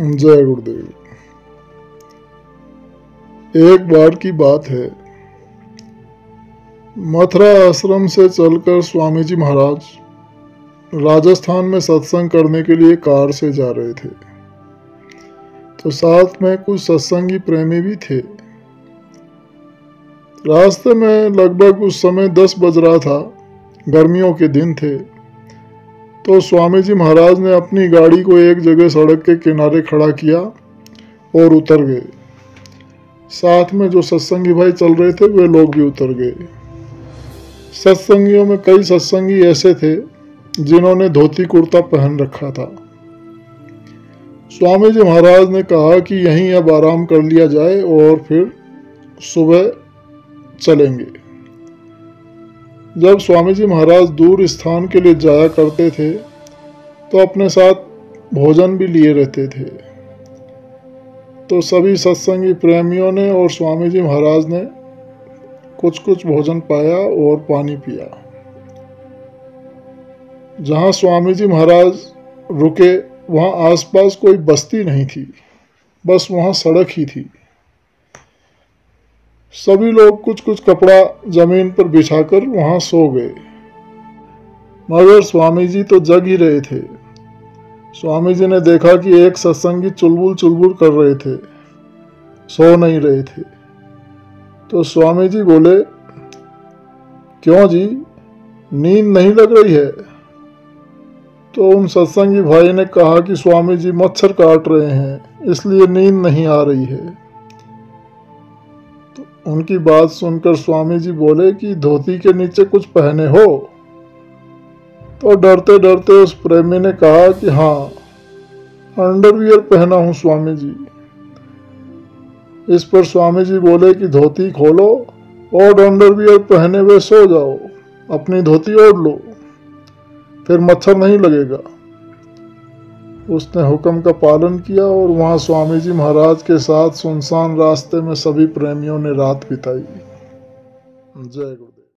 जय गुरुदेव एक बार की बात है। मथुरा आश्रम से चलकर स्वामी जी महाराज राजस्थान में सत्संग करने के लिए कार से जा रहे थे। तो साथ में कुछ सत्संगी प्रेमी भी थे। रास्ते में लगभग उस समय दस बज रहा था। गर्मियों के दिन थे। तो स्वामी जी महाराज ने अपनी गाड़ी को एक जगह सड़क के किनारे खड़ा किया और उतर गए। साथ में जो सत्संगी भाई चल रहे थे, वे लोग भी उतर गए। सत्संगियों में कई सत्संगी ऐसे थे, जिन्होंने धोती कुर्ता पहन रखा था। स्वामी जी महाराज ने कहा कि यहीं अब आराम कर लिया जाए और फिर सुबह चलेंगे। जब स्वामी जी महाराज दूर स्थान के लिए जाया करते थे तो अपने साथ भोजन भी लिए रहते थे। तो सभी सत्संगी प्रेमियों ने और स्वामी जी महाराज ने कुछ कुछ भोजन पाया और पानी पिया। जहाँ स्वामी जी महाराज रुके, वहाँ आसपास कोई बस्ती नहीं थी, बस वहाँ सड़क ही थी। सभी लोग कुछ कुछ कपड़ा ज़मीन पर बिछाकर वहाँ सो गए। मगर स्वामी जी तो जग ही रहे थे। स्वामी जी ने देखा कि एक सत्संगी चुलबुल चुलबुल कर रहे थे, सो नहीं रहे थे। तो स्वामी जी बोले, क्यों जी, नींद नहीं लग रही है? तो उन सत्संगी भाई ने कहा कि स्वामी जी मच्छर काट रहे हैं, इसलिए नींद नहीं आ रही है। उनकी बात सुनकर स्वामी जी बोले कि धोती के नीचे कुछ पहने हो। तो डरते डरते उस प्रेमी ने कहा कि हाँ अंडरवियर पहना हूँ स्वामी जी इस पर स्वामी जी बोले कि धोती खोलो और अंडरवियर पहने हुए सो जाओ। अपनी धोती ओढ़ लो। फिर मच्छर नहीं लगेगा। उसने हुक्म का पालन किया और वहाँ स्वामी जी महाराज के साथ सुनसान रास्ते में सभी प्रेमियों ने रात बिताई। जय गुरु